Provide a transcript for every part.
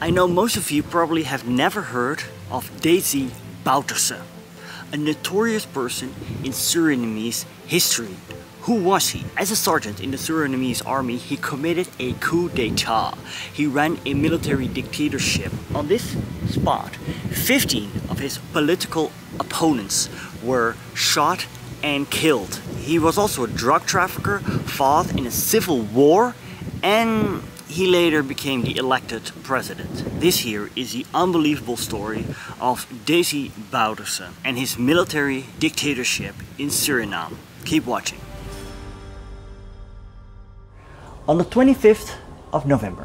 I know most of you probably have never heard of Desi Bouterse, a notorious person in Surinamese history. Who was he? As a sergeant in the Surinamese army, he committed a coup d'etat. He ran a military dictatorship. On this spot, 15 of his political opponents were shot and killed. He was also a drug trafficker, fought in a civil war, and he later became the elected president. This here is the unbelievable story of Desi Bouterse and his military dictatorship in Suriname. Keep watching. On the 25th of November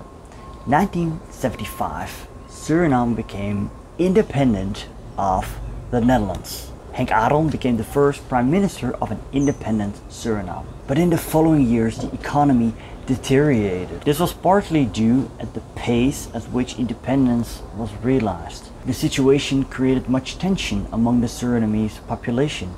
1975, Suriname became independent of the Netherlands. Henck Arron became the first prime minister of an independent Suriname. But in the following years, the economy deteriorated. This was partly due at the pace at which independence was realized. The situation created much tension among the Surinamese population.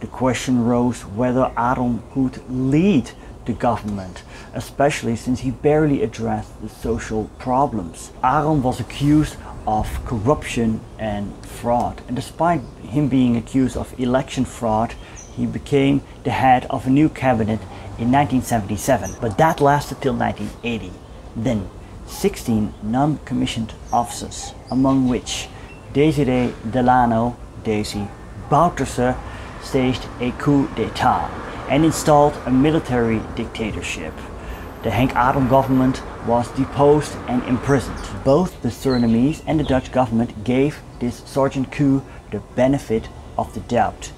The question rose whether Arron could lead the government, especially since he barely addressed the social problems. Arron was accused of corruption and fraud, and despite him being accused of election fraud, he became the head of a new cabinet in 1977, but that lasted till 1980. Then 16 non-commissioned officers, among which Desiré Delano, Desi Bouterse, staged a coup d'etat and installed a military dictatorship. The Henck Arron government was deposed and imprisoned. Both the Surinamese and the Dutch government gave this sergeant coup the benefit of the doubt.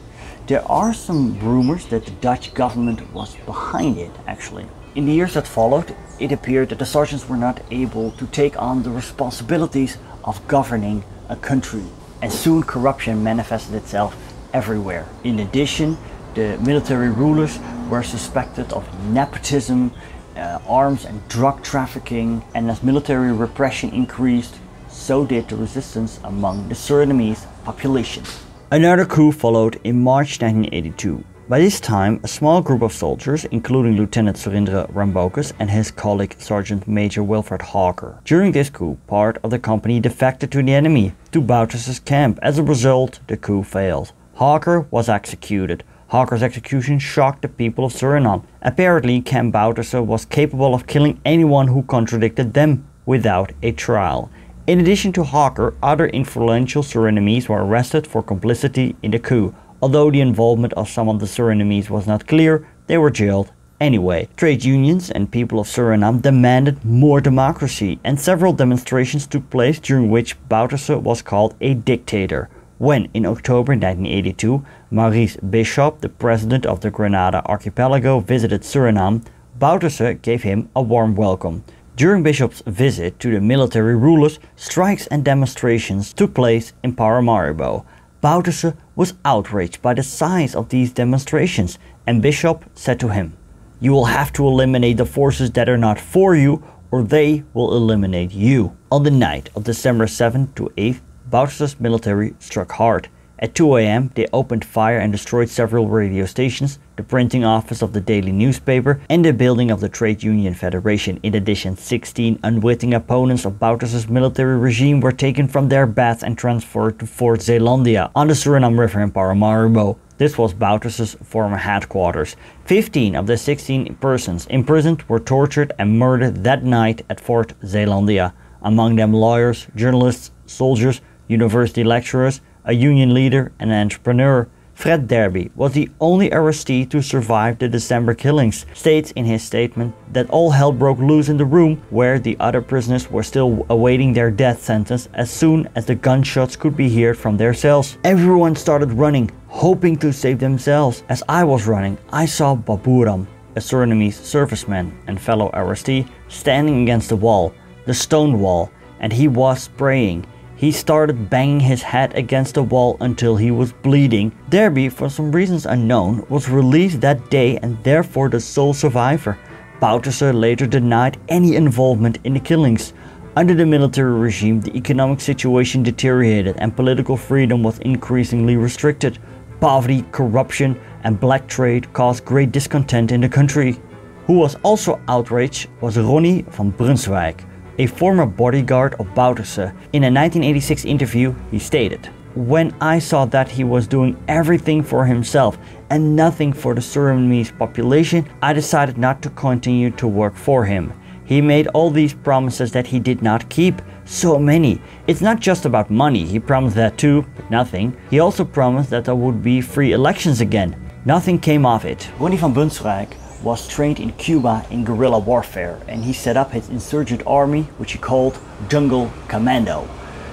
There are some rumors that the Dutch government was behind it, actually. In the years that followed, it appeared that the sergeants were not able to take on the responsibilities of governing a country, and soon corruption manifested itself everywhere. In addition, the military rulers were suspected of nepotism, uh, arms and drug trafficking, and as military repression increased, so did the resistance among the Surinamese population. Another coup followed in March 1982. By this time, a small group of soldiers, including Lieutenant Surendre Rambocus and his colleague Sergeant Major Wilfred Hawker. During this coup, part of the company defected to the enemy, to Bouterse's camp. As a result, the coup failed. Hawker was executed. Hawker's execution shocked the people of Suriname. Apparently, Camp Bouterse was capable of killing anyone who contradicted them without a trial. In addition to Hawker, other influential Surinamese were arrested for complicity in the coup. Although the involvement of some of the Surinamese was not clear, they were jailed anyway. Trade unions and people of Suriname demanded more democracy and several demonstrations took place during which Bouterse was called a dictator. When, in October 1982, Maurice Bishop, the president of the Grenada archipelago, visited Suriname, Bouterse gave him a warm welcome. During Bishop's visit to the military rulers, strikes and demonstrations took place in Paramaribo. Bouterse was outraged by the size of these demonstrations, and Bishop said to him, You will have to eliminate the forces that are not for you, or they will eliminate you. On the night of December 7th to 8th, Bouterse's military struck hard. At 2 am, they opened fire and destroyed several radio stations, the printing office of the daily newspaper, and the building of the Trade Union Federation. In addition, 16 unwitting opponents of Bouterse's military regime were taken from their beds and transferred to Fort Zeelandia on the Suriname River in Paramaribo. This was Bouterse's former headquarters. 15 of the 16 persons imprisoned were tortured and murdered that night at Fort Zeelandia, among them lawyers, journalists, soldiers, university lecturers, a union leader and an entrepreneur. Fred Derby was the only arrestee to survive the December killings, states in his statement that all hell broke loose in the room where the other prisoners were still awaiting their death sentence as soon as the gunshots could be heard from their cells. Everyone started running, hoping to save themselves. As I was running, I saw Baburam, a Surinamese serviceman and fellow arrestee, standing against the wall, the stone wall, and he was praying. He started banging his head against the wall until he was bleeding. Derby, for some reasons unknown, was released that day and therefore the sole survivor. Bouterse later denied any involvement in the killings. Under the military regime, the economic situation deteriorated and political freedom was increasingly restricted. Poverty, corruption, and black trade caused great discontent in the country. Who was also outraged was Ronnie van Brunswijk, a former bodyguard of Bouterse. In a 1986 interview, he stated, When I saw that he was doing everything for himself and nothing for the Surinamese population, I decided not to continue to work for him. He made all these promises that he did not keep, so many. It's not just about money, he promised that too, but nothing. He also promised that there would be free elections again. Nothing came of it. Ronnie van Brunswijk was trained in Cuba in guerrilla warfare and he set up his insurgent army which he called Jungle Commando.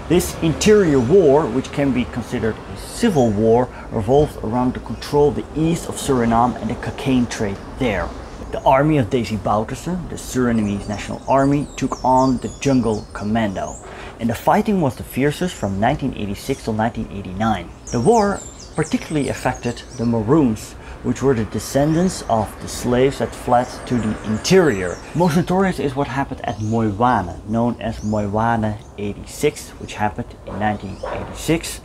This interior war, which can be considered a civil war, revolved around the control of the east of Suriname and the cocaine trade there. The army of Desi Bouterse, the Surinamese National Army, took on the Jungle Commando, and the fighting was the fiercest from 1986 to 1989. The war particularly affected the Maroons, which were the descendants of the slaves that fled to the interior. Most notorious is what happened at Moiwana, known as Moiwana 86, which happened in 1986,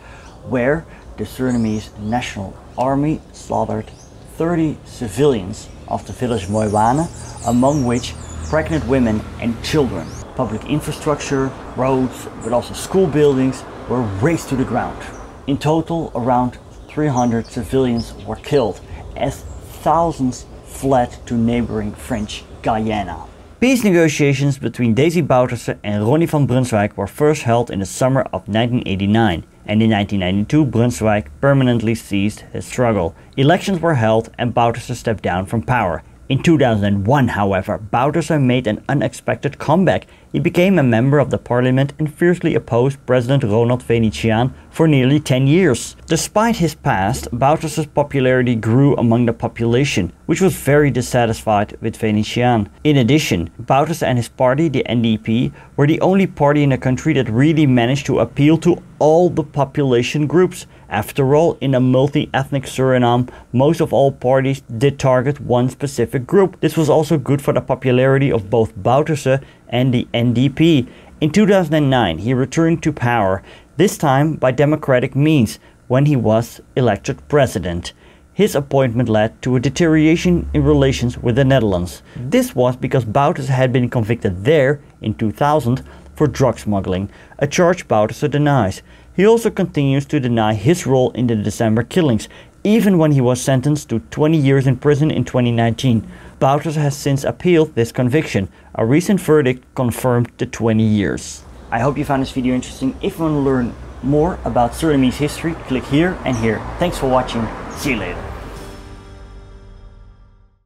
where the Surinamese National Army slaughtered 30 civilians of the village Moiwana, among which pregnant women and children. Public infrastructure, roads, but also school buildings were razed to the ground. In total, around 300 civilians were killed as thousands fled to neighboring French Guyana. Peace negotiations between Desi Bouterse and Ronnie van Brunswijk were first held in the summer of 1989 and in 1992 Brunswijk permanently ceased his struggle. Elections were held and Bouterse stepped down from power. In 2001, however, Bouterse made an unexpected comeback. He became a member of the parliament and fiercely opposed President Ronald Venetiaan for nearly 10 years. Despite his past, Bouterse's popularity grew among the population, which was very dissatisfied with Venetiaan. In addition, Bouterse and his party, the NDP, were the only party in the country that really managed to appeal to all the population groups. After all, in a multi-ethnic Suriname, most of all parties did target one specific group. This was also good for the popularity of both Bouterse and the NDP. In 2009, he returned to power this time by democratic means when he was elected president. His appointment led to a deterioration in relations with the Netherlands. This was because Bouterse had been convicted there in 2000 for drug smuggling, a charge Bouterse denies. He also continues to deny his role in the December killings, even when he was sentenced to 20 years in prison in 2019. Bouterse has since appealed this conviction. A recent verdict confirmed the 20 years. I hope you found this video interesting. If you want to learn more about Surinamese history, click here and here. Thanks for watching. See you later.